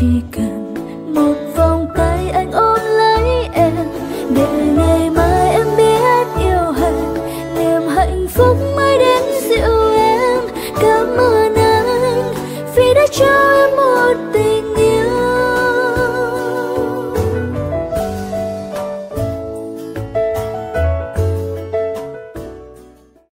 chỉ cần một vòng tay anh ôm lấy em, để ngày mai em biết yêu hạnh niềm hạnh phúc mới đến dịu em. Cảm ơn anh vì đã cho em một